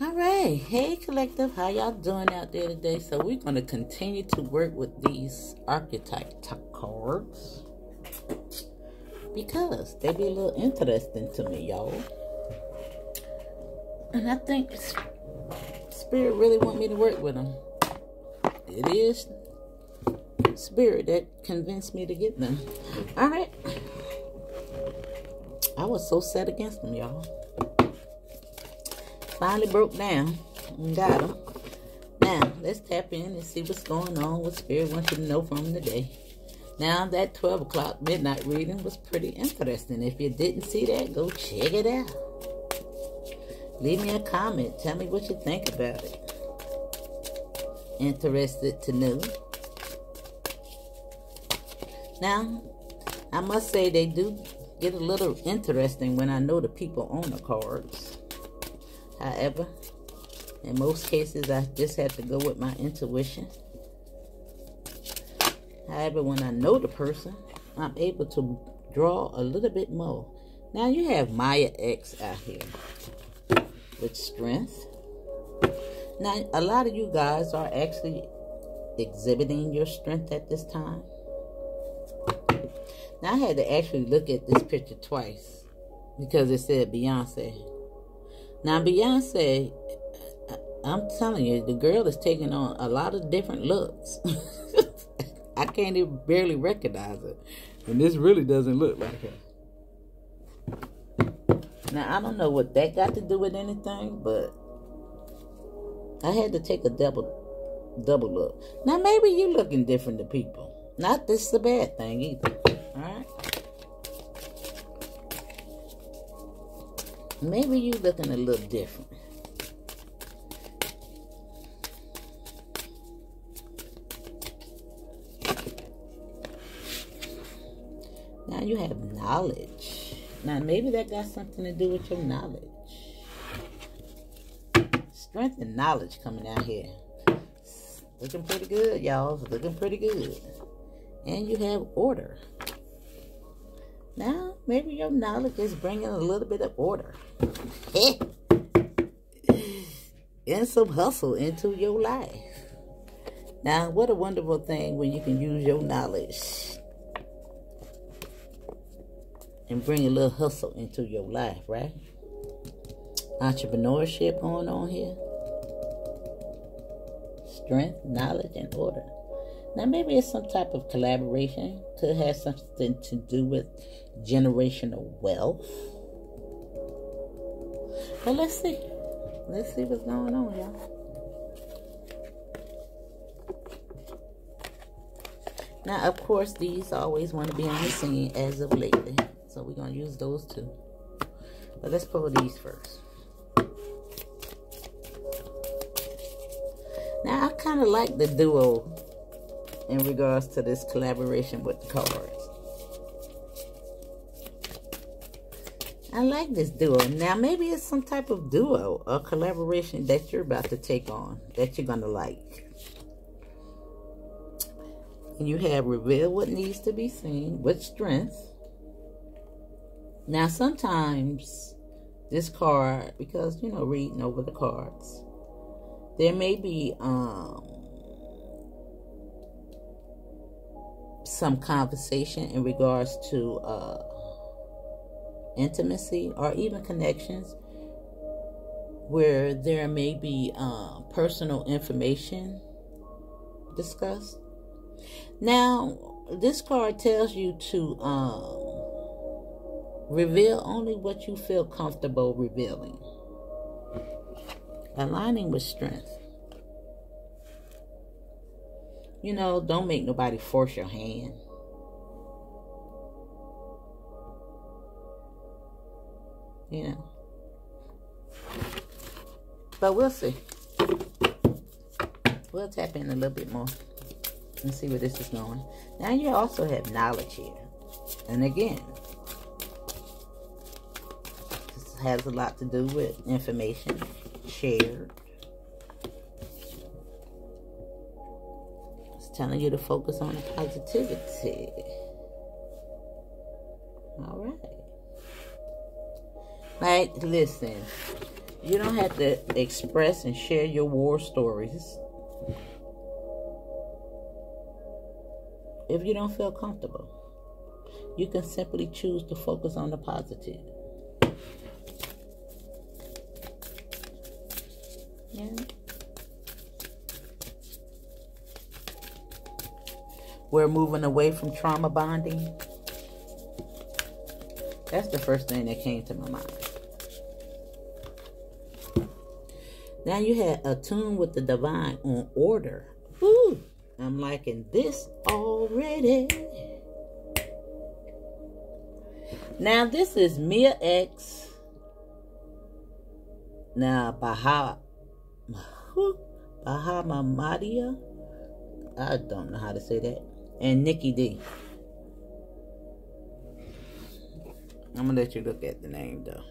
All right. Hey, collective. How y'all doing out there today? So we're going to continue to work with these archetype cards because they be a little interesting to me, y'all. And I think Spirit really want me to work with them. It is Spirit that convinced me to get them. All right. I was so set against them, y'all. Finally broke down and got them. Now, let's tap in and see what's going on, what Spirit wants you to know from today. Now, that 12 o'clock midnight reading was pretty interesting. If you didn't see that, go check it out. Leave me a comment. Tell me what you think about it. Interested to know. Now, I must say they do get a little interesting when I know the people on the cards. However, in most cases, I just have to go with my intuition. However, when I know the person, I'm able to draw a little bit more. Now you have Mia X out here with strength. Now, a lot of you guys are actually exhibiting your strength at this time. Now, I had to actually look at this picture twice because it said Beyonce. Now, Beyonce, I'm telling you, the girl is taking on a lot of different looks. I can't even barely recognize it. And this really doesn't look like her. Now, I don't know what that got to do with anything, but I had to take a double double look. Now, maybe you're looking different to people. Not this is a bad thing either. All right? Maybe you looking a little different. Now you have knowledge. Now maybe that got something to do with your knowledge. Strength and knowledge coming out here. Looking pretty good, y'all. Looking pretty good. And you have order. Now, maybe your knowledge is bringing a little bit of order. and some hustle into your life. Now, what a wonderful thing when you can use your knowledge and bring a little hustle into your life, right? Entrepreneurship going on here. Strength, knowledge, and order. Now, maybe it's some type of collaboration. Could have something to do with generational wealth. But let's see. Let's see what's going on, y'all. Now, of course, these always want to be on the scene as of lately. So we're going to use those two. But let's pull these first. Now, I kind of like the duo in regards to this collaboration with the cards. I like this duo. Now, maybe it's some type of duo or collaboration that you're about to take on that you're going to like. And you have revealed what needs to be seen with strength. Now, sometimes this card, because, you know, reading over the cards, there may be um, some conversation in regards to uh, intimacy or even connections where there may be uh, personal information discussed. Now, this card tells you to um, reveal only what you feel comfortable revealing, aligning with strength. You know, don't make nobody force your hand. You know. But we'll see. We'll tap in a little bit more and see where this is going. Now you also have knowledge here. And again, this has a lot to do with information shared. Telling you to focus on the positivity. All right. Like, listen, You don't have to express and share your war stories if you don't feel comfortable. You can simply choose to focus on the positive. Yeah. We're moving away from trauma bonding. That's the first thing that came to my mind. Now you had attune with the divine on order. Woo! I'm liking this already. Now this is Mia X. Now Baha Bahamadia. I don't know how to say that. And Nikki D. I'm gonna let you look at the name though.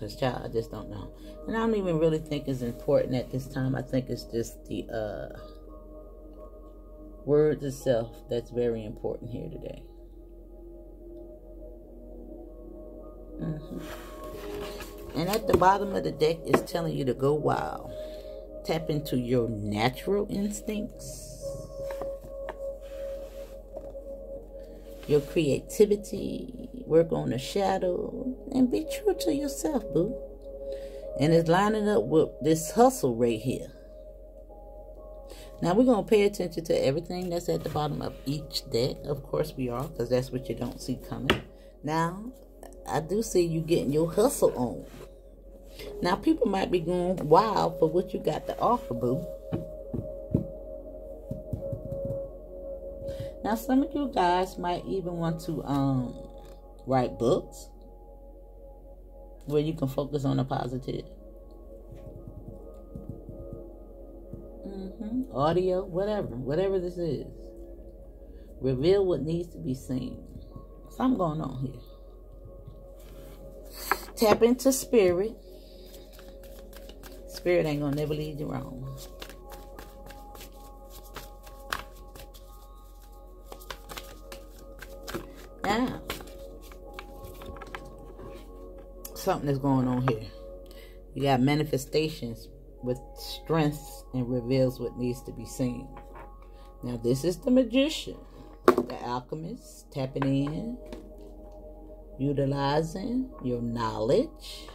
Cause child, I just don't know. And I don't even really think it's important at this time. I think it's just the uh words itself that's very important here today. Mm-hmm. And at the bottom of the deck is telling you to go wild. Tap into your natural instincts your creativity, work on the shadow, and be true to yourself, boo. And it's lining up with this hustle right here. Now we're going to pay attention to everything that's at the bottom of each deck. Of course we are, because that's what you don't see coming. Now, I do see you getting your hustle on. Now, people might be going wild for what you got to offer, boo. Now, some of you guys might even want to um, write books where you can focus on the positive. Mm-hmm. Audio, whatever, whatever this is. Reveal what needs to be seen. Something going on here. Tap into spirit. Spirit ain't gonna never lead you wrong. Now, something is going on here. You got manifestations with strength and reveals what needs to be seen. Now, this is the magician, the alchemist, tapping in, utilizing your knowledge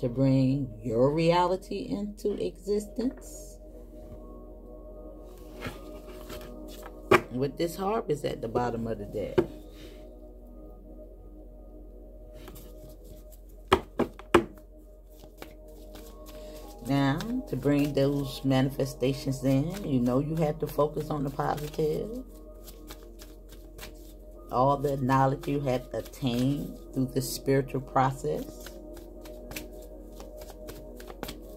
to bring your reality into existence. With this harp is at the bottom of the deck. To bring those manifestations in, you know you have to focus on the positive. All the knowledge you have attained through the spiritual process.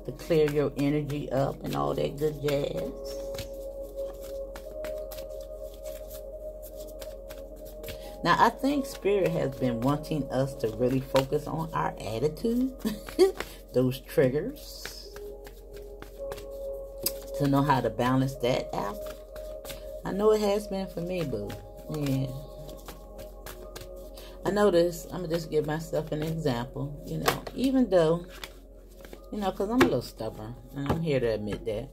To clear your energy up and all that good jazz. Now, I think Spirit has been wanting us to really focus on our attitude, those triggers to know how to balance that out. I know it has been for me, boo. Yeah. I notice, I'm to just give myself an example. You know, even though, you know, because I'm a little stubborn, and I'm here to admit that.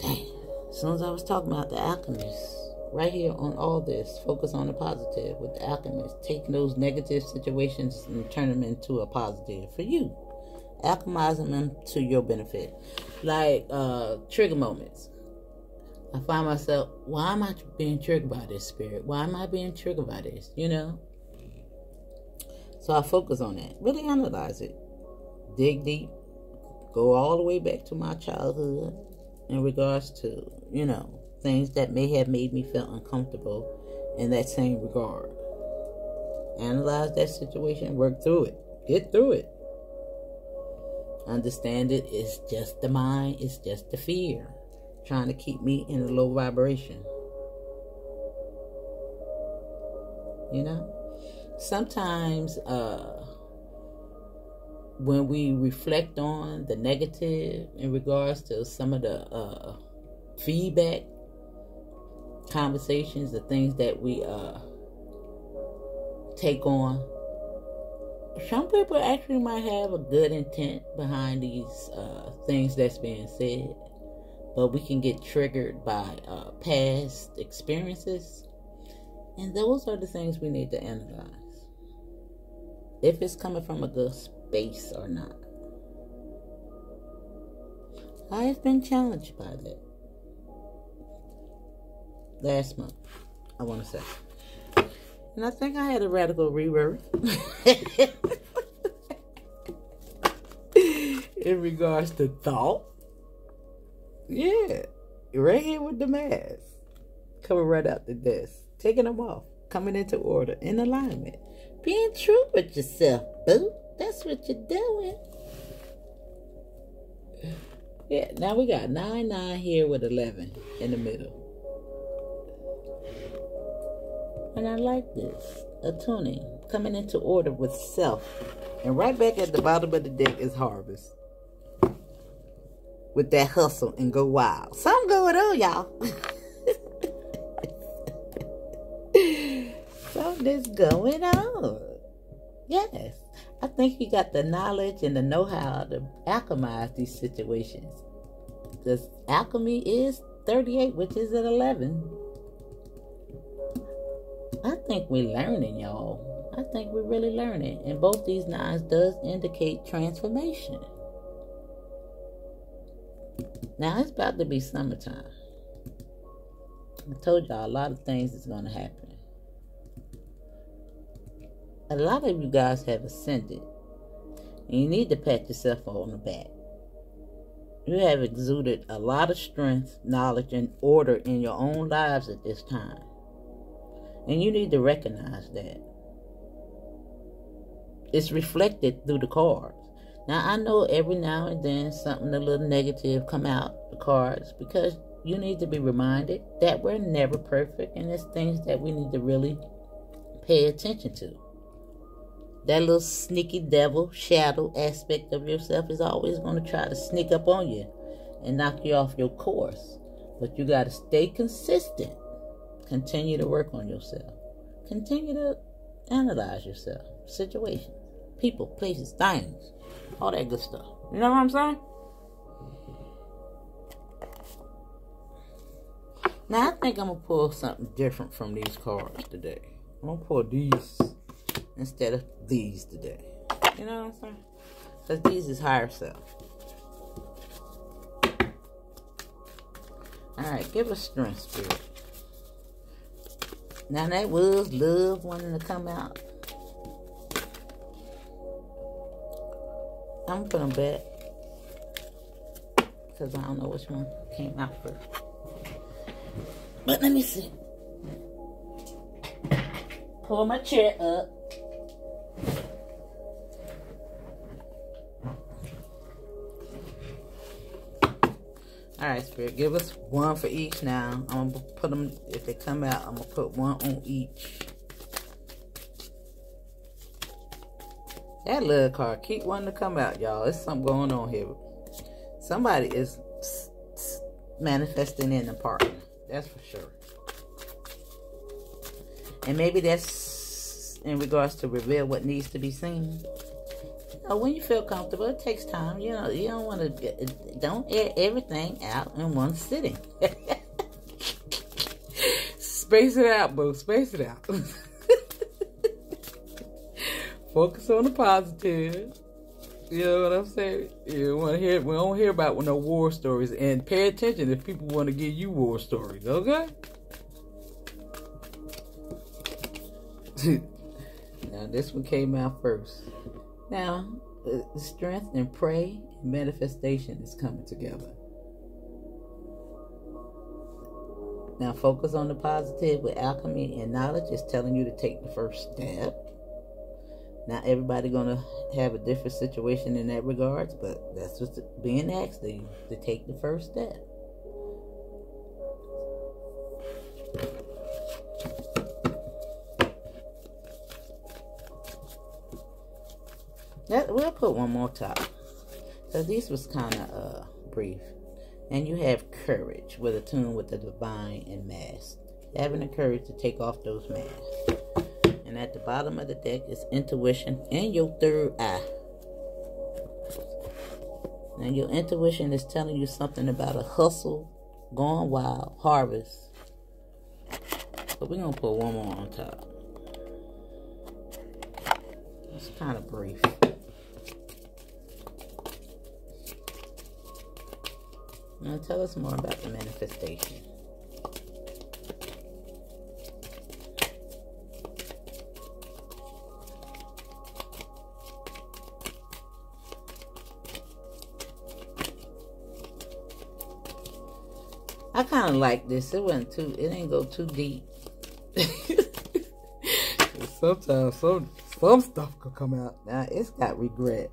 Dang. As soon as I was talking about the alchemist, right here on all this, focus on the positive with the alchemist, taking those negative situations and turn them into a positive for you alchemizing them to your benefit. Like uh trigger moments. I find myself, why am I being triggered by this spirit? Why am I being triggered by this? You know? So I focus on that. Really analyze it. Dig deep. Go all the way back to my childhood in regards to, you know, things that may have made me feel uncomfortable in that same regard. Analyze that situation, work through it. Get through it. Understand it, it's just the mind, it's just the fear trying to keep me in a low vibration. You know? Sometimes uh when we reflect on the negative in regards to some of the uh feedback conversations, the things that we uh take on some people actually might have a good intent behind these uh, things that's being said, but we can get triggered by uh, past experiences, and those are the things we need to analyze. If it's coming from a good space or not. I've been challenged by that. Last month, I want to say. And I think I had a radical rebirth. In regards to thought. Yeah. Right here with the mask. Coming right out the desk. Taking them off. Coming into order. In alignment. Being true with yourself, boo. That's what you're doing. Yeah, now we got 9 9 here with 11 in the middle. And I like this. Attuning, coming into order with self. And right back at the bottom of the deck is harvest. With that hustle and go wild. Something going on, y'all. Something's going on. Yes. I think you got the knowledge and the know-how to alchemize these situations. Because alchemy is 38, which is at 11. I think we're learning, y'all. I think we're really learning. And both these nines does indicate transformation. Now it's about to be summertime. I told y'all a lot of things is going to happen. A lot of you guys have ascended. And you need to pat yourself on the back. You have exuded a lot of strength, knowledge, and order in your own lives at this time. And you need to recognize that. It's reflected through the cards. Now I know every now and then something a little negative come out the cards because you need to be reminded that we're never perfect and there's things that we need to really pay attention to. That little sneaky devil shadow aspect of yourself is always going to try to sneak up on you and knock you off your course. But you got to stay consistent Continue to work on yourself. Continue to analyze yourself, situations, people, places, things, all that good stuff. You know what I'm saying? Now I think I'm gonna pull something different from these cards today. I'm gonna pull these instead of these today. You know what I'm saying? Because these is higher self. Alright, give us strength, spirit. Now that was love wanting to come out. I'm gonna bet because I don't know which one came out first. But let me see. Pull my chair up. All right, Spirit, give us one for each now. I'm going to put them, if they come out, I'm going to put one on each. That little card, keep wanting to come out, y'all. There's something going on here. Somebody is manifesting in the partner. That's for sure. And maybe that's in regards to reveal what needs to be seen know, when you feel comfortable, it takes time. You know, you don't want to don't air everything out in one sitting. Space it out, boo. Space it out. Focus on the positive. You know what I'm saying? You want to hear? We don't hear about no war stories, and pay attention if people want to give you war stories. Okay. now this one came out first. Now, the strength and pray and manifestation is coming together. Now, focus on the positive with alchemy and knowledge is telling you to take the first step. Not everybody gonna have a different situation in that regards, but that's what's being asked you to take the first step. That, we'll put one more top. So this was kind of uh, brief. And you have courage with a tune with the divine and mask. Having the courage to take off those masks. And at the bottom of the deck is intuition and your third eye. Now your intuition is telling you something about a hustle, going wild, harvest. But we're gonna put one more on top. It's kind of brief. Now tell us more about the manifestation. I kind of like this. It wasn't too. It didn't go too deep. Sometimes some some stuff could come out. Now it's got regret.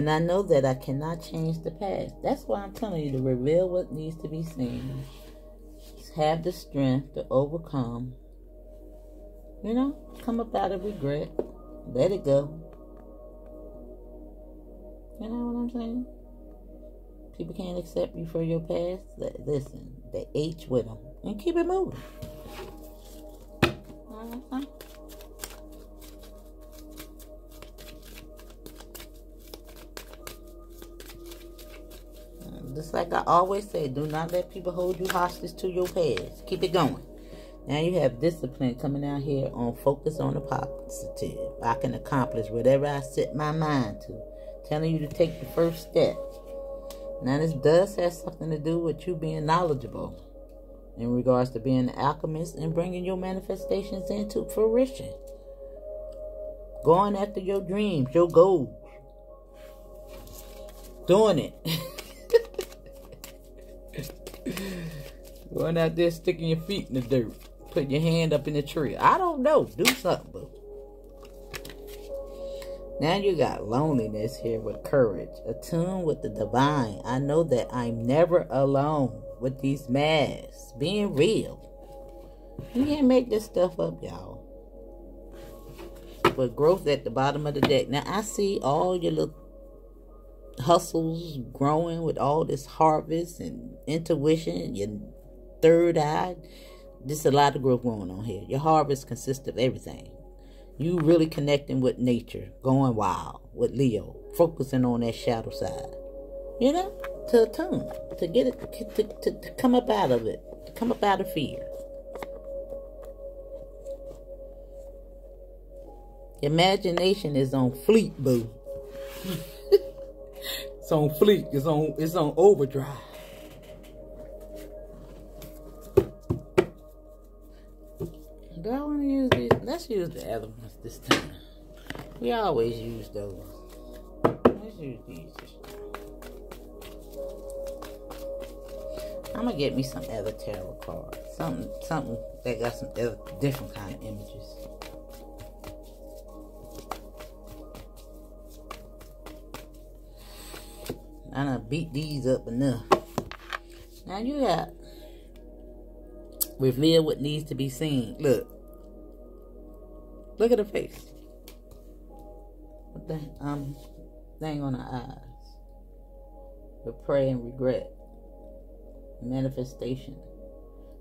And I know that I cannot change the past. That's why I'm telling you to reveal what needs to be seen. Have the strength to overcome. You know, come up out of regret. Let it go. You know what I'm saying? People can't accept you for your past. Listen, they H with them and keep it moving. Like I always say, do not let people hold you hostage to your past. Keep it going. Now you have discipline coming out here on focus on the positive. I can accomplish whatever I set my mind to. Telling you to take the first step. Now this does have something to do with you being knowledgeable in regards to being an alchemist and bringing your manifestations into fruition. Going after your dreams, your goals. Doing it. Going out there sticking your feet in the dirt. Put your hand up in the tree. I don't know. Do something, boo. Now you got loneliness here with courage. Attune with the divine. I know that I'm never alone with these masks. Being real. You can't make this stuff up, y'all. But growth at the bottom of the deck. Now I see all your little hustles growing with all this harvest and intuition, your third eye. There's a lot of growth going on here. Your harvest consists of everything. You really connecting with nature, going wild with Leo, focusing on that shadow side. You know, to attune, to get it, to, to, to come up out of it, to come up out of fear. Imagination is on fleet, boo. it's on fleet. It's on. It's on overdrive. Do I want to use these? Let's use the other ones this time. We always use those. Let's use these. I'm gonna get me some other tarot cards. Something, something that got some other different kind of images. I done beat these up enough. Now you got reveal what needs to be seen. Look. Look at her face. What the um thing on her eyes. The pray and regret. Manifestation.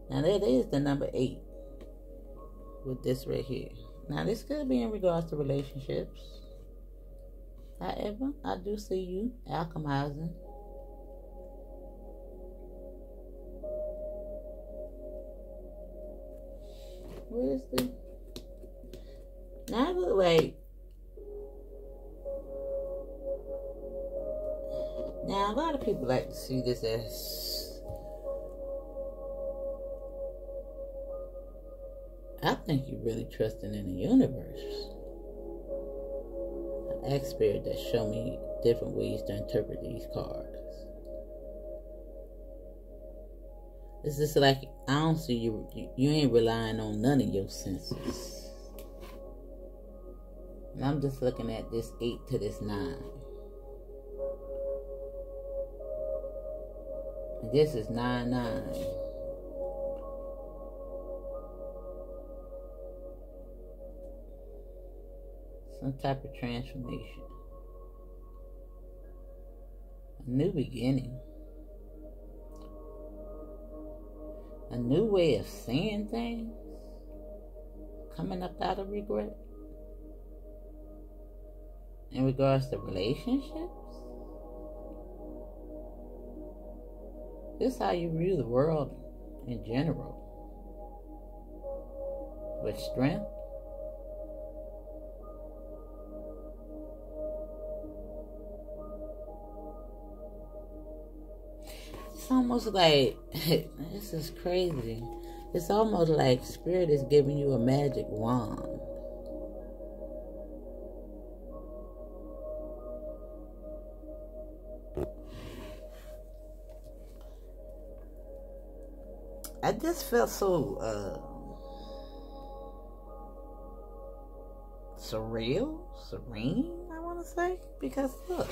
Now that is the number eight. With this right here. Now this could be in regards to relationships. However, I do see you alchemizing. What is the now like now a lot of people like to see this as I think you're really trusting in the universe. An expert that show me different ways to interpret these cards. It's just like I don't see you. You ain't relying on none of your senses. And I'm just looking at this eight to this nine. This is nine nine. some type of transformation, a new beginning, a new way of seeing things. coming up out of regret in regards to relationships. This is how you view the world in general. With strength. It's almost like this is crazy. It's almost like spirit is giving you a magic wand. I just felt so uh, surreal, serene, I want to say, because look,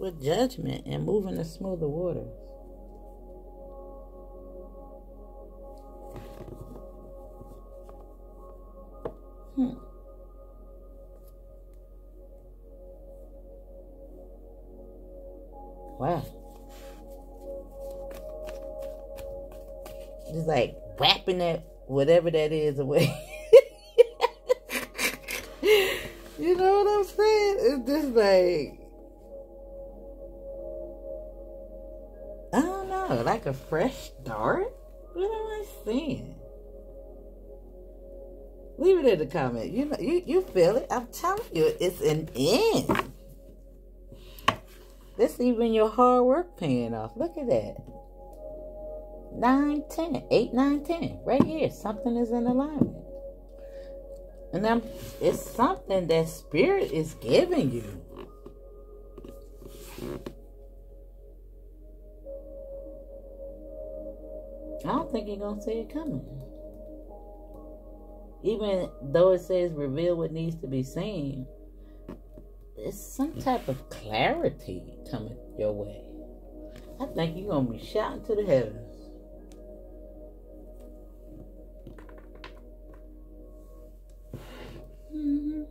with judgment and moving to smoother waters. Hmm. Wow. Just like whapping that whatever that is away. you know what I'm saying? It's just like like a fresh start. What am I saying? Leave it in the comment. You know, you, you feel it. I'm telling you, it's an end. This even your hard work paying off. Look at that. 9, 10, 8, 9, 10. Right here. Something is in alignment. And I'm, it's something that spirit is giving you. I don't think you're to see it coming. Even though it says reveal what needs to be seen, it's some type of clarity coming your way. I think you're to be shouting to the heavens. Mm-hmm.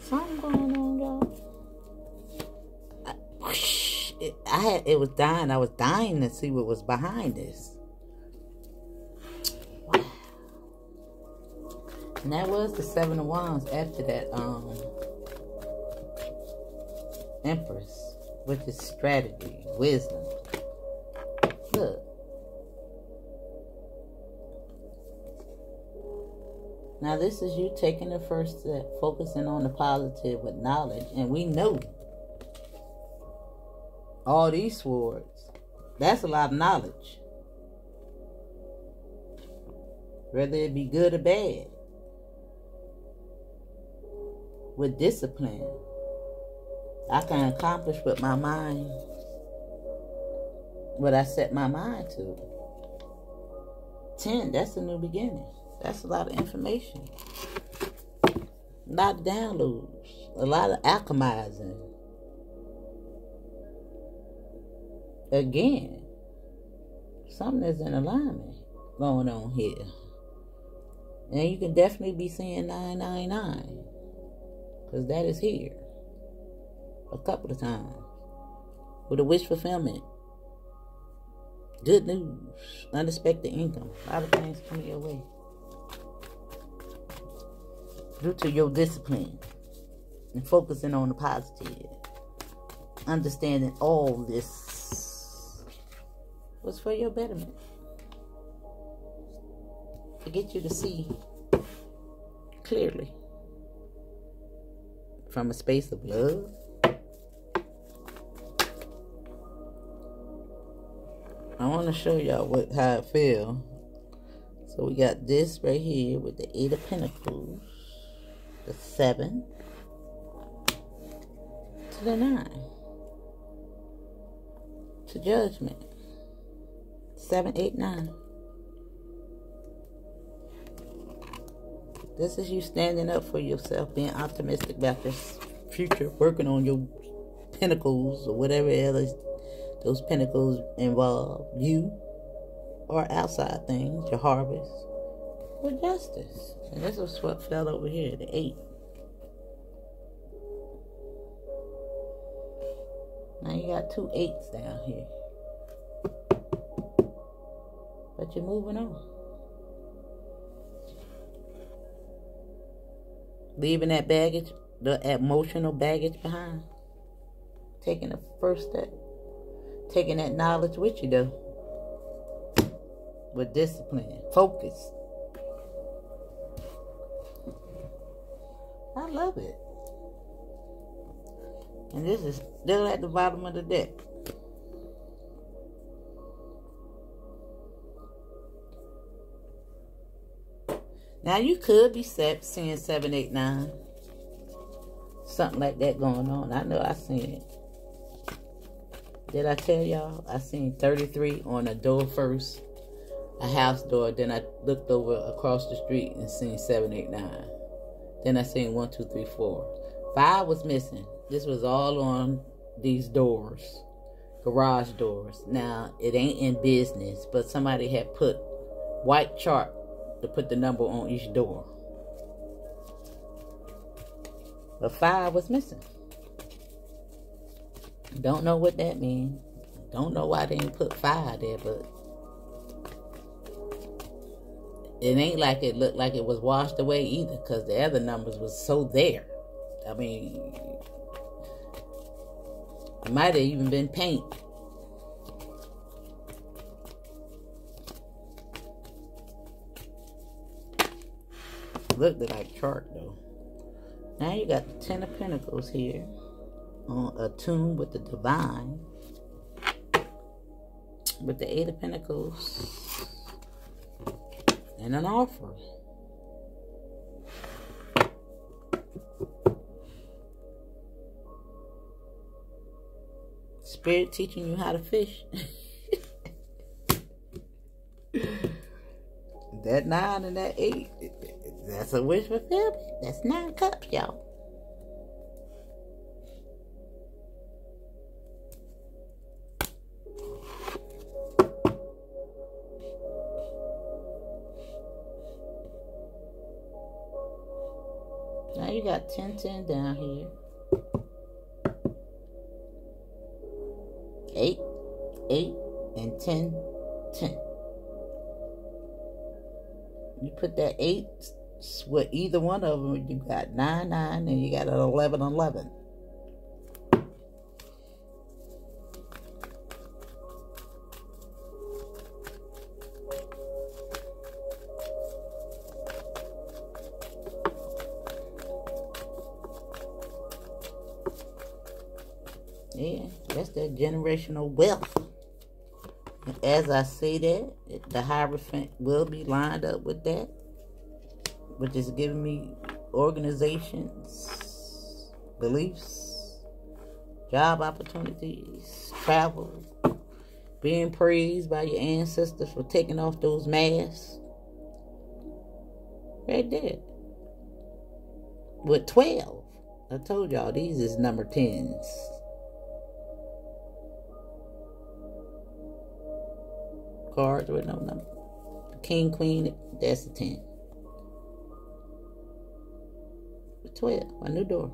Something going on, it, I had it was dying. I was dying to see what was behind this. And that was the seven of wands after that um Empress, which is strategy, wisdom. Look. Now, this is you taking the first step, focusing on the positive with knowledge. And we know all these swords. That's a lot of knowledge. Whether it be good or bad. With discipline. I can accomplish with my mind what I set my mind to. 10, that's a new beginning. That's a lot of information. A lot of downloads. A lot of alchemizing. Again, something is in alignment going on here. And you can definitely be saying 999. Because that is here. A couple of times. With a wish fulfillment. Good news. Unexpected income. A lot of things coming your way due to your discipline and focusing on the positive, understanding all this was for your betterment. To get you to see clearly from a space of love. I want to show y'all what how it feel. So we got this right here with the Eight of Pentacles the 7 to the 9 to judgment. 7, 8, 9. This is you standing up for yourself, being optimistic about this future, working on your pinnacles or whatever else those pinnacles involve you or outside things, your harvest, with justice. And this is what fell over here, the eight. Now you got two eights down here. But you're moving on. Leaving that baggage, the emotional baggage behind. Taking the first step. Taking that knowledge with you, though. With discipline, focus. I love it. And this is still at the bottom of the deck. Now you could be seeing seven, eight, nine, something like that going on. I know I seen it. Did I tell y'all? I seen 33 on a door first, a house door. Then I looked over across the street and seen seven, eight, nine. Then I seen one, two, three, four. Five was missing. This was all on these doors, garage doors. Now, it ain't in business, but somebody had put white chart to put the number on each door. But five was missing. Don't know what that means. Don't know why they didn't put five there, but it ain't like it looked like it was washed away either, because the other numbers was so there. I mean, it might have even been paint. Looked like chart though. Now you got the Ten of Pentacles here on a tune with the Divine. With the Eight of Pentacles and an offer. Spirit teaching you how to fish. that nine and that eight, that's a wish fulfillment. That's nine cups, y'all. Now you got 10 10 down here. 8, 8, and 10, 10. You put that 8 with either one of them, you got 9, 9, and you got an 11, 11. Yeah, that's that generational wealth. As I say that, the Hierophant will be lined up with that, which is giving me organizations, beliefs, job opportunities, travel, being praised by your ancestors for taking off those masks. Right there. With 12. I told y'all these is number 10s. cards with no number. King, Queen, that's a 10. 12, a new door.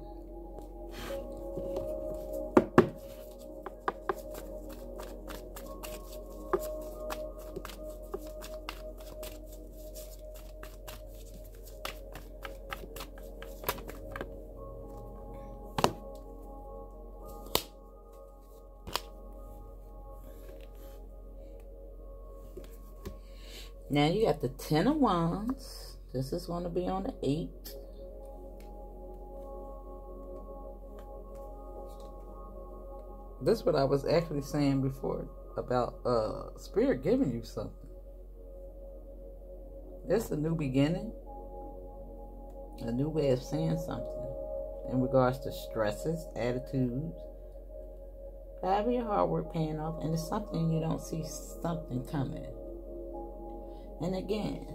Now you got the Ten of Wands. This is going to be on the 8. This is what I was actually saying before about uh spirit giving you something. It's a new beginning. A new way of saying something in regards to stresses, attitudes. Have your hard work paying off, and it's something you don't see something coming. And again,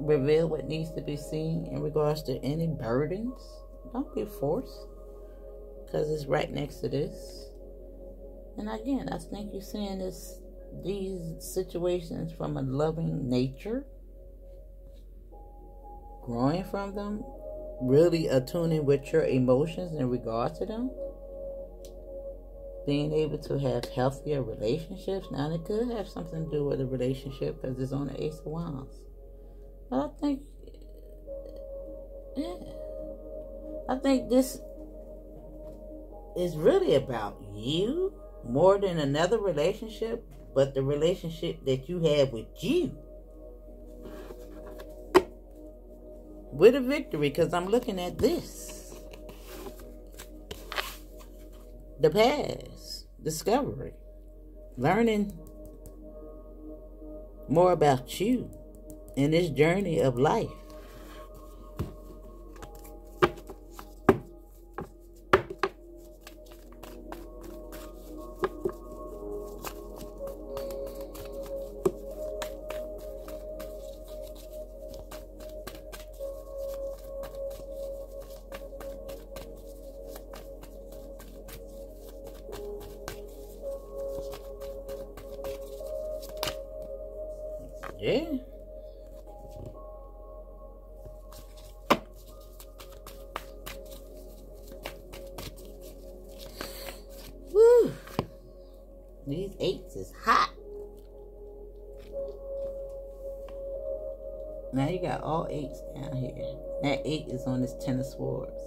reveal what needs to be seen in regards to any burdens. Don't be forced because it's right next to this. And again, I think you're seeing this these situations from a loving nature, growing from them, really attuning with your emotions in regard to them. being able to have healthier relationships. Now, it could have something to do with a relationship because it's on the Ace of Wands. But I think, yeah, I think this is really about you more than another relationship, but the relationship that you have with you. With a victory, because I'm looking at this. The past, discovery, learning more about you in this journey of life. These eights is hot. Now you got all eights down here. That eight is on this ten of swords.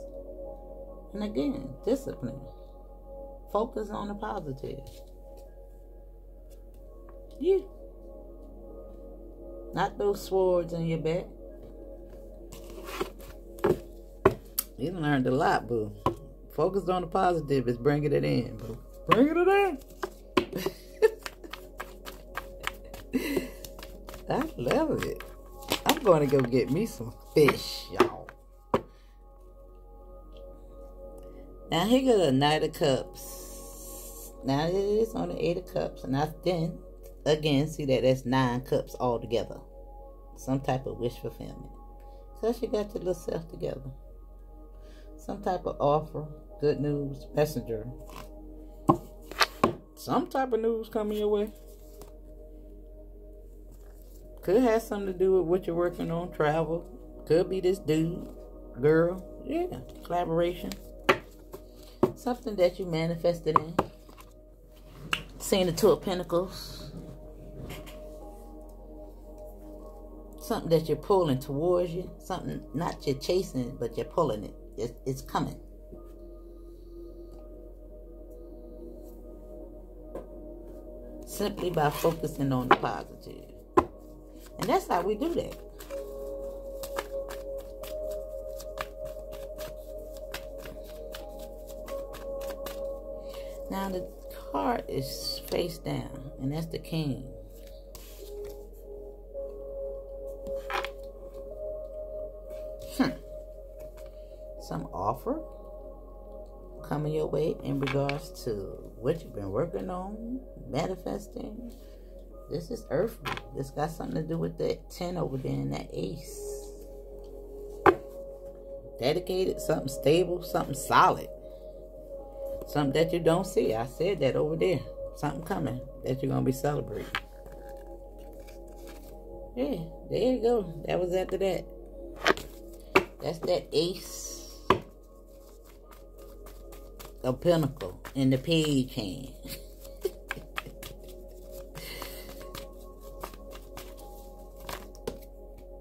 And again, discipline. Focus on the positive. You. Not those swords in your back. You learned a lot, boo. Focus on the positive is bringing it in, boo. Bringing it in. I love it. I'm going to go get me some fish, y'all. Now here go the Knight of Cups. Now it is on the Eight of Cups, and I then again see that that's nine cups all together. Some type of wish fulfillment. So she got your little self together. Some type of offer, good news, messenger. Some type of news coming your way. Could have something to do with what you're working on, travel. Could be this dude, girl. Yeah, collaboration. Something that you manifested in. Seeing the Two of Pentacles. Something that you're pulling towards you. Something not you're chasing, but you're pulling it. It's, it's coming. Simply by focusing on the positive. And that's how we do that. Now the card is face down, and that's the king. Hmm. Some offer coming your way in regards to what you've been working on, manifesting. This is earthly. This got something to do with that 10 over there and that ace. Dedicated, something stable, something solid. Something that you don't see. I said that over there. Something coming that you're going to be celebrating. Yeah, there you go. That was after that. That's that ace of pentacle in the page hand.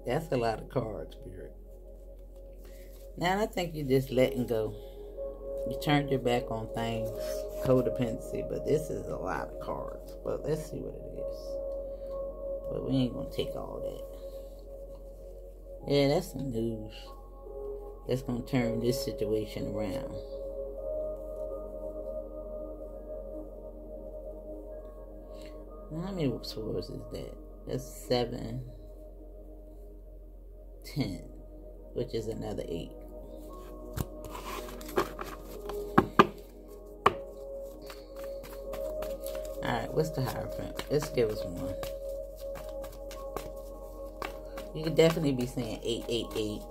That's a lot of cards, Spirit. Now I think you're just letting go. You turned your back on things, codependency, but this is a lot of cards. But let's see what it is. But we ain't gonna take all that. Yeah, that's some news. That's gonna turn this situation around. How many swords is that? That's seven. 10, which is another 8. Alright, what's the Hierophant? Let's give us one. You could definitely be saying 888.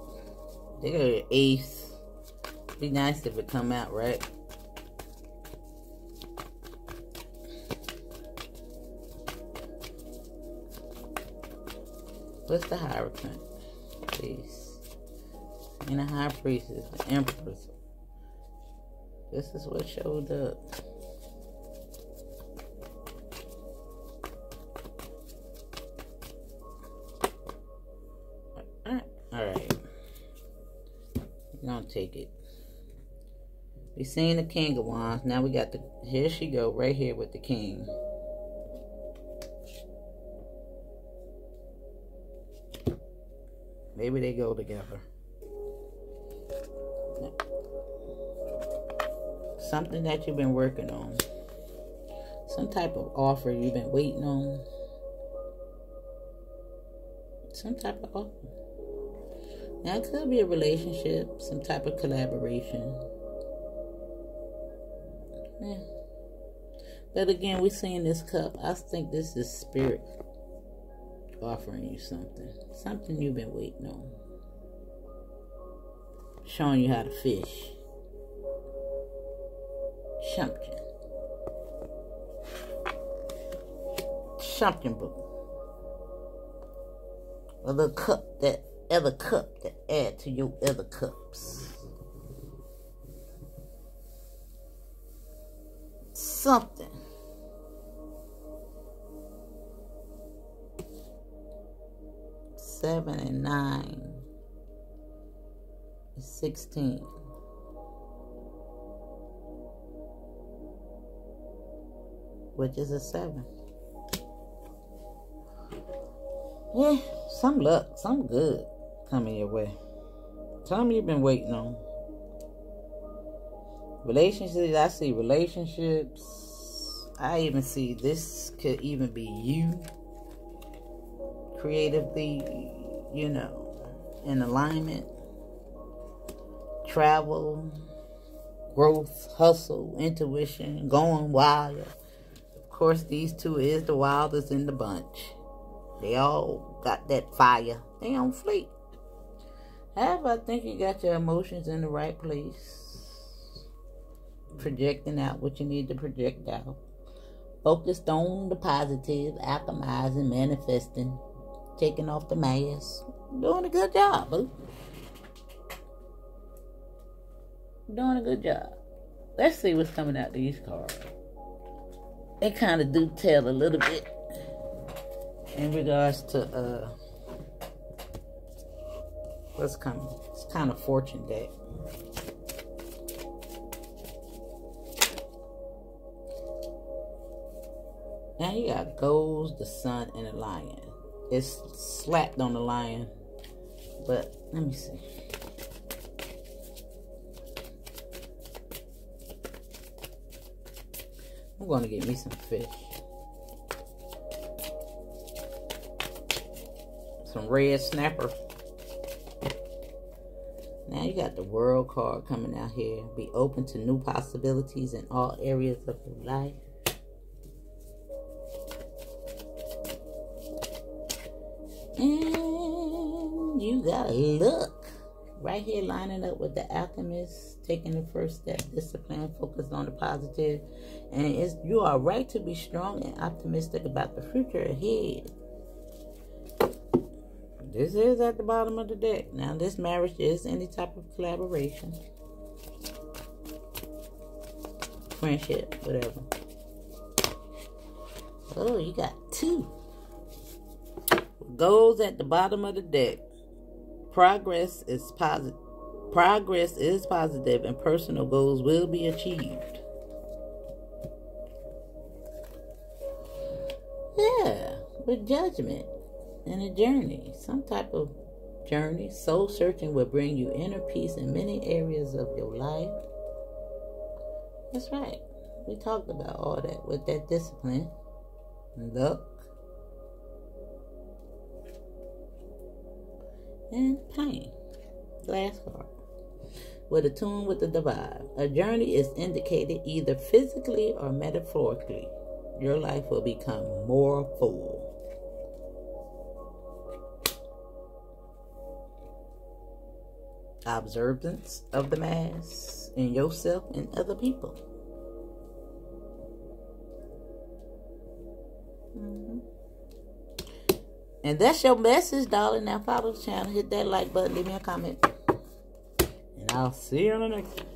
They got an ace. Be nice if it come out, right? What's the Hierophant? priestess. And the high priestess, the empress. This is what showed up. Alright. Gonna take it. We seen the king of wands. Now we got the here she go right here with the king. Maybe they go together. Something that you've been working on. Some type of offer you've been waiting on. Some type of offer. Now it could be a relationship, some type of collaboration. Yeah. But again, we're seeing this cup. I think this is spirit offering you something. Something you've been waiting on. Showing you how to fish. Something. Something book. A little cup that other cup that add to your other cups. Something. Seven and nine is sixteen. Which is a seven. Yeah, some luck, some good coming your way. Something you've been waiting on. Relationships, I see relationships. I even see this could even be you creatively, you know, in alignment. Travel, growth, hustle, intuition, going wild. Of course, these two is the wildest in the bunch. They all got that fire. They don't fleet. However, I think you got your emotions in the right place. Projecting out what you need to project out. Focused on the positive, alchemizing, manifesting, taking off the mask. Doing a good job. Doing a good job. Let's see what's coming out these cards. They kind of do tell a little bit in regards to uh what's coming. It's kind of fortune deck. Now you got goals, the sun, and the lion. It's slapped on the lion, but let me see. I'm going to get me some fish. Some red snapper. Now you got the world card coming out here. Be open to new possibilities in all areas of your life. Luck. Right here lining up with the alchemist, taking the first step, discipline, focus on the. And it's you are right to be strong and optimistic about the future ahead. This is at the bottom of the deck. Now, this marriage is any type of collaboration, friendship, whatever. Oh, you got two. Goals at the bottom of the deck. Progress is positive. Progress is positive, and personal goals will be achieved. Yeah, with judgment and a journey, some type of journey. Soul searching will bring you inner peace in many areas of your life. That's right. We talked about all that with that discipline, luck, and pain. Last card. With a tune with the divine. A journey is indicated either physically or metaphorically. Your life will become more full. observance of the Mass in yourself and other people. Mm-hmm. And that's your message, darling. Now follow the channel, hit that like button, leave me a comment. And I'll see you on the next one.